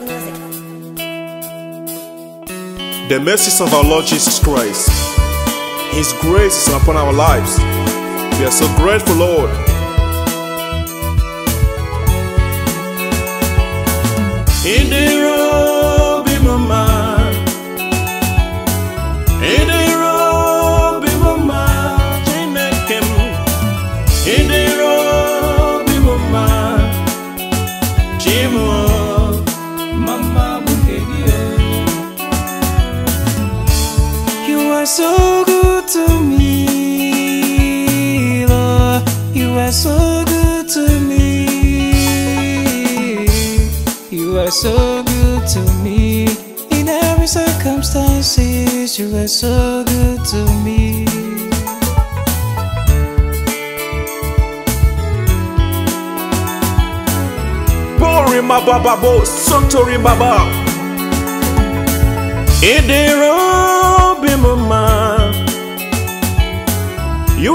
for music. The mercies of our Lord Jesus Christ, His grace is upon our lives. We are so grateful, Lord. Idirobi mama, Idirobi mama, Chinekem, Idirobi mama, Chimo, Mama are so good to me, Lord. You are so good to me. You are so good to me. In every circumstances, you are so good to me. Bori mababa bo sotori baba. Idirobi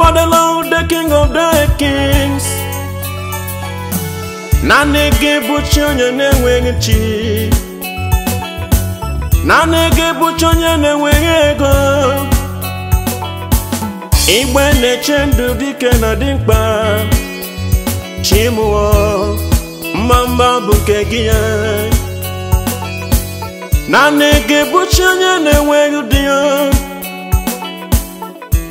Lord alone, the King of the Kings. Nanege bụchi onye na-enweghị chi. Nanege bụchi onye na-enweghị ego. Igbe na-eche ndụ dike na dị mkpa. Chimụọ, mma mma bụ nke gị ya. Nanege bụchi onye na-enweghị di ya.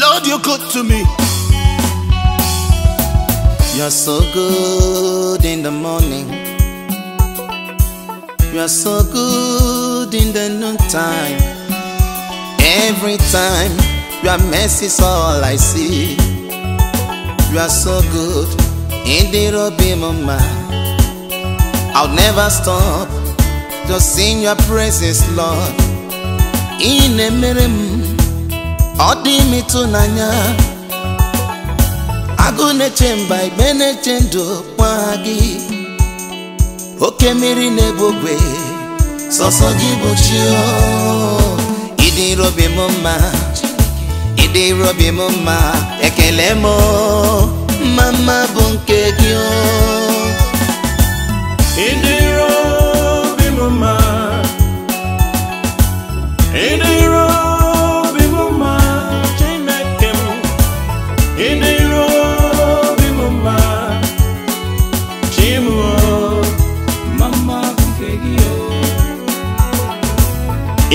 Lord, you're good to me. You're so good in the morning. You're so good in the noontime. Every time your mercy's all I see. You are so good in the Robi Mama. I'll never stop to sing your praises, Lord. In a mirror, ọdị ịtụnanya agụ na-eche mba igbe na-eche ndụ kwa gị oke mmiri na-egbu ogwe sọsọ gị bụ chi o. ịdị robi m mma ịdị robi m mma ekele m mma mma bụ nke gị o.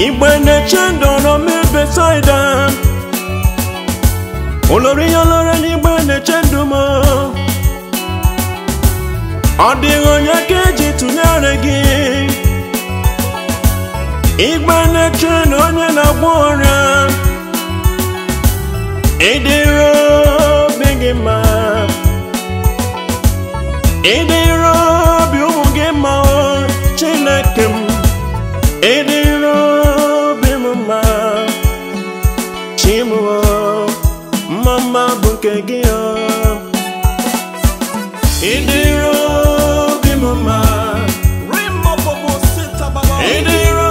Igbe na-eche ndọrọ m Besaida. Olori ya lọrọ n'igbe na-eche ndụ m. Ọ dịghị onye ka eji tụnyere gị. Igbe na-eche na onye na-agwọ gị mma ịdịrị ụmụ gị mma Chineke m. Ịdịrị bi m mma chim mma mma bụ gị ịdịrị obi m mma ịdịrị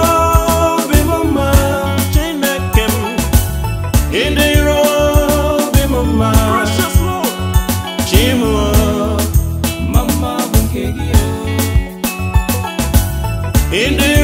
mama. In the